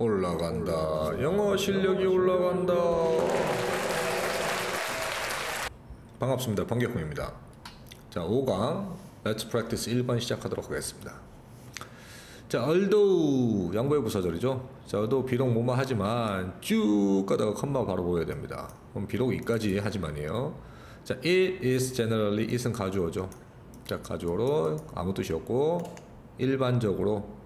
올라간다. 영어 실력이 올라간다. 반갑습니다. 방격훈입니다. 자, 5강 Let's Practice 1번 시작하도록 하겠습니다. 자, although 양보의 부사절이죠. 자, although 비록 뭐뭐 하지만 쭉 가다가 컴마 바로 보여야 됩니다. 그럼 비록 이까지 하지만이에요. 자, it is generally it은 가주어죠. 자, 가주어로 아무 뜻이 없고 일반적으로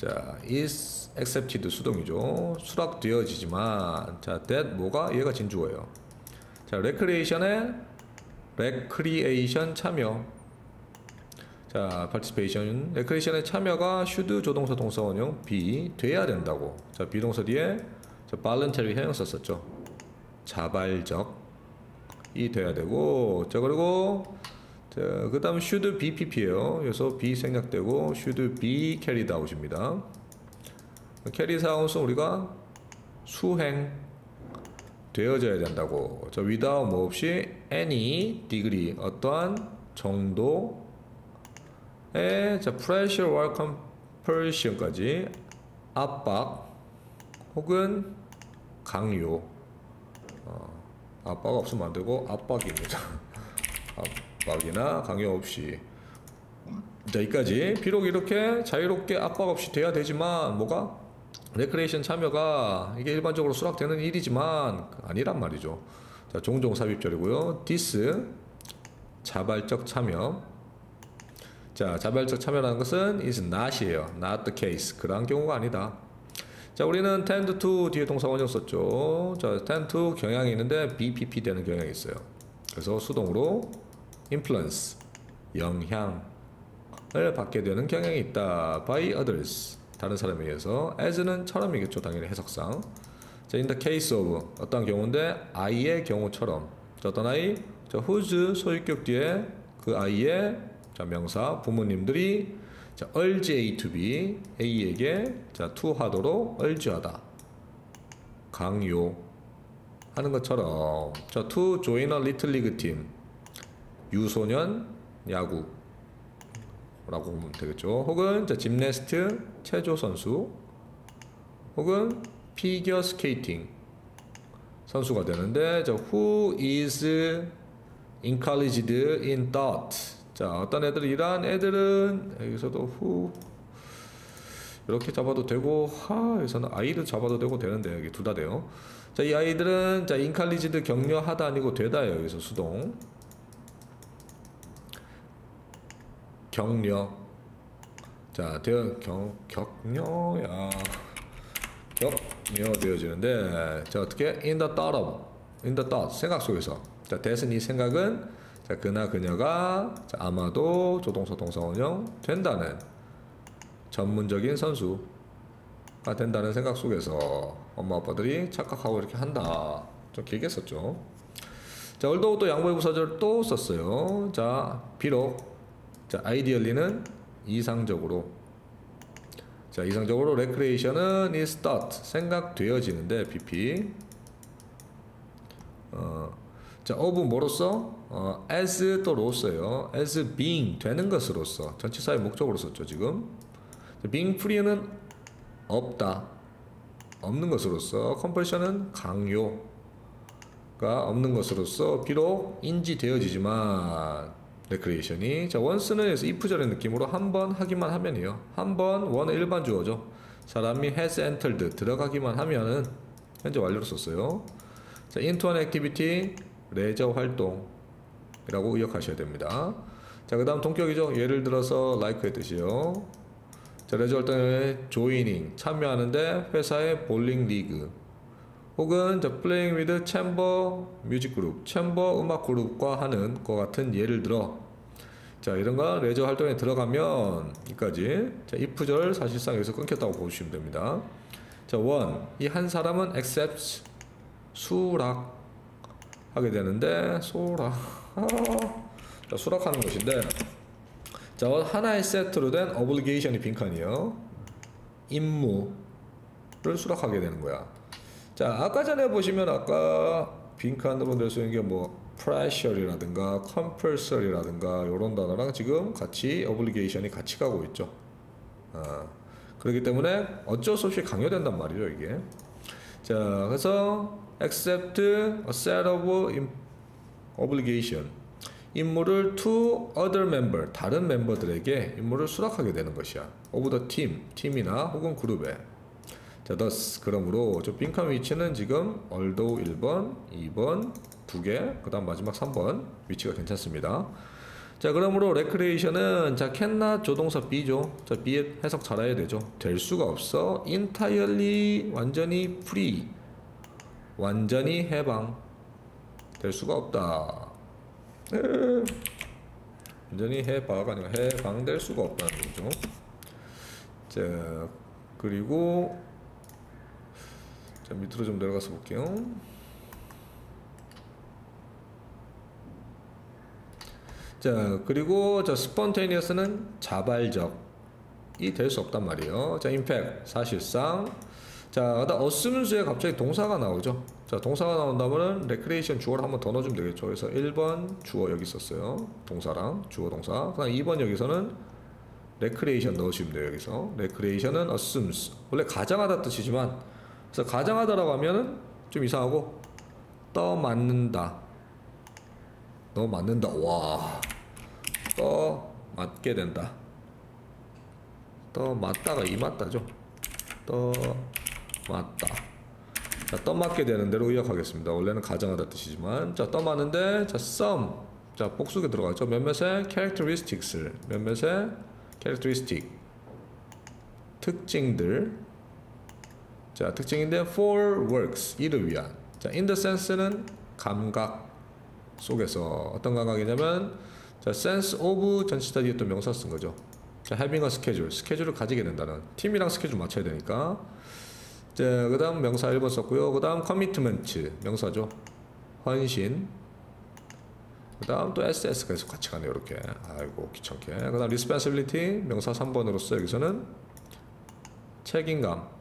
자, is accepted 수동이죠. 수락되어지지만 자, that 뭐가 얘가 진주어예요. 자, recreation에 recreation 참여. 자, participation, recreation의 참여가 should 조동사 동사 원형 be 돼야 된다고. 자, 비동사 뒤에 자, voluntary 형용 썼었죠. 자발적 이 돼야 되고 자 그리고 자, 그 다음 should be pp예요. 그래서 be 생략되고 should be carried out입니다. carry out은 우리가 수행 되어져야 된다고. 저 without 뭐 없이 any degree 어떠한 정도의 자 pressure or compulsion까지 압박 혹은 강요 어, 압박 없으면 안 되고 압박입니다. 압박 이나 강요 없이 자 여기까지 비록 이렇게 자유롭게 압박 없이 돼야 되지만 뭐가 레크레이션 참여가 이게 일반적으로 수락되는 일이지만 아니란 말이죠. 자, 종종 삽입절이고요. this 자발적 참여. 자, 자발적 참여라는 것은 is not이에요. not the case. 그러한 경우가 아니다. 자, 우리는 tend to 뒤에 동사 원형 썼죠. 자, tend to 경향이 있는데 BPP 되는 경향이 있어요. 그래서 수동으로 influence 영향을 받게 되는 경향이 있다. by others. 다른 사람에 의해서 as는 처럼이겠죠 당연히 해석상 자 in the case of 어떤 경우인데 I의 경우처럼 자, 어떤 아이 자 whose 소유격 뒤에 그 아이의 자 명사 부모님들이 자 urge A to B A에게 자 to 하도록 urge하다 강요 하는 것처럼 자 to join a little league team 유소년 야구 라고 보면 되겠죠. 혹은 자, gymnast 체조 선수 혹은 피겨 스케이팅 선수가 되는데 자, who is encouraged in thought 자 어떤 애들 이러한 애들은 여기서도 who 이렇게 잡아도 되고 하 여기서는 아이를 잡아도 되고 되는데 여기 둘 다 돼요. 자 이 아이들은 자 encouraged 격려하다 아니고 되다예요 여기서 수동 격려. 자, 되어 경 격려야. 격려 되어지는데 자, 어떻게 in the thought of in the thought 생각 속에서. 자, 대신 이 생각은 자, 그나 그녀가 자, 아마도 조동사 동사 원형 된다는 전문적인 선수 가 된다는 생각 속에서 엄마 아빠들이 착각하고 이렇게 한다. 좀 길게 썼죠. 자, 얼도 또 양보의 부사절 또 썼어요. 자, 비록 자, 아이디얼리는 이상적으로. 자, 이상적으로 레크레이션은 is thought 생각되어지는데 pp. 어, 자, of 뭐로써? 어, as 또 로 써요. as being 되는 것으로서 전치사의 목적으로 썼죠, 지금. 자, being free는 없다. 없는 것으로서 compulsion은 강요 가 없는 것으로서 비록 인지되어지지만 레크레이션이 자 once는 해서 if절의 느낌으로 한 번 하기만 하면이요. 한 번 one은 일반 주어죠. 사람이 has entered 들어가기만 하면은 현재 완료로 썼어요. 자 into an activity 레저 활동이라고 의역하셔야 됩니다. 자 그 다음 동격이죠. 예를 들어서 like의 뜻이요. 자 레저 활동에 joining 참여하는데 회사의 볼링 리그 혹은 자 playing with chamber music group, 챔버 음악 그룹과 하는 것 같은 예를 들어. 자 이런 거 레저 활동에 들어가면 이까지. 자 if절 사실상 여기서 끊겼다고 보시면 됩니다. 자 원, 이 한 사람은 accepts 수락 하게 되는데 수락. 자 수락하는 것인데. 자 하나의 세트로 된 obligation이 빈칸이요. 임무를 수락하게 되는 거야. 자, 아까 전에 보시면 아까 빈칸으로 낼 수 있는 게 뭐 pressure이라든가 compulsory라든가 이런 단어랑 지금 같이 obligation이 같이 가고 있죠. 아, 그렇기 때문에 어쩔 수 없이 강요된단 말이죠 이게. 자 그래서 accept a set of obligation 임무를 to other member 다른 멤버들에게 임무를 수락하게 되는 것이야. of the team 팀이나 혹은 그룹에. 자, thus 그러므로 저 빈칸 위치는 지금 although 1번, 2번 두 개, 그다음 마지막 3번 위치가 괜찮습니다. 자, 그러므로 recreation은 자 cannot 조동사 B죠. 자, B의 해석 잘해야 되죠. 될 수가 없어. entirely 완전히 free 완전히 해방 될 수가 없다. 에, 완전히 해방가 아니라 해방될 수가 없다는 거죠. 자, 그리고 자, 밑으로 좀 내려가서 볼게요. 자, 그리고 저 spontaneous는 자발적이 될 수 없단 말이에요. 자, fact 사실상 자, assume에 갑자기 동사가 나오죠. 자, 동사가 나온다면은 recreation 주어를 한번 더 넣어주면 되겠죠. 그래서 1번 주어 여기 있었어요. 동사랑 주어 동사. 그다음 2번 여기서는 recreation 넣으시면 돼요. 여기서 recreation은 assumes 원래 가장하다 뜻이지만 그래서 가장하다라고 하면은 좀 이상하고 떠맞는다. 너 맞는다. 와. 떠 맞게 된다. 떠 맞다가 이 맞다죠. 떠 맞다. 자, 떠 맞게 되는 대로 의역하겠습니다. 원래는 가정하다 뜻이지만 자, 떠 맞는데 자, some 자, 복수에 들어가죠. 몇몇의 characteristics를 몇몇의 characteristic 특징들 자, 특징인데 for works 이를 위한 자, in the sense는 감각 속에서 어떤 감각이냐면 자, sense of 전치사 뒤에 또 명사 쓴 거죠. 자, having a schedule 스케줄을 가지게 된다는 팀이랑 스케줄 맞춰야 되니까 자, 그다음 명사 1번 썼고요. 그다음 commitment 명사죠. 헌신. 그다음 또 SS가 계속 같이 가네요. 이렇게. 아이고 귀찮게. 그다음 responsibility 명사 3번으로서 여기서는 책임감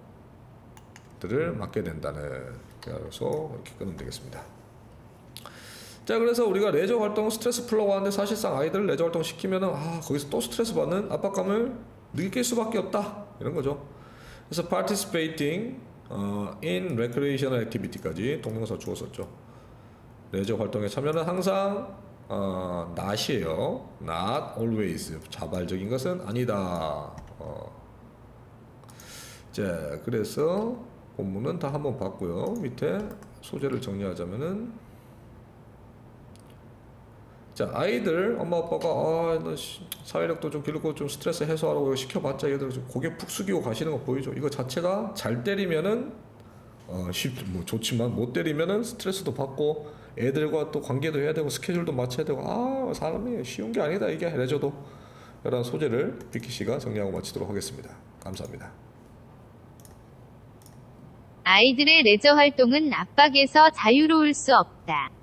들을 맡게 된다는 그래서 이렇게 끊으면 되겠습니다. 자 그래서 우리가 레저 활동 스트레스 풀려고 하는데 사실상 아이들을 레저 활동 시키면은 아 거기서 또 스트레스 받는 압박감을 느낄 수밖에 없다 이런 거죠. 그래서 participating 어, in recreational activity까지 동명사 주었었죠. 레저 활동에 참여는 항상 어, not이에요. not always 자발적인 것은 아니다. 어. 자 그래서 본문은 다 한번 봤고요. 밑에 소재를 정리하자면은 자 아이들 엄마 아빠가 아너 사회력도 좀 기르고 좀 스트레스 해소하라고 시켜봤자 얘들 좀 고개 푹 숙이고 가시는 거 보이죠? 이거 자체가 잘 때리면은 어 쉽 뭐 좋지만 못 때리면은 스트레스도 받고 애들과 또 관계도 해야 되고 스케줄도 맞춰야 되고 아 사람이 쉬운 게 아니다 이게 레저도 이런 소재를 비키 씨가 정리하고 마치도록 하겠습니다. 감사합니다. 아이들의 레저 활동은 압박에서 자유로울 수 없다.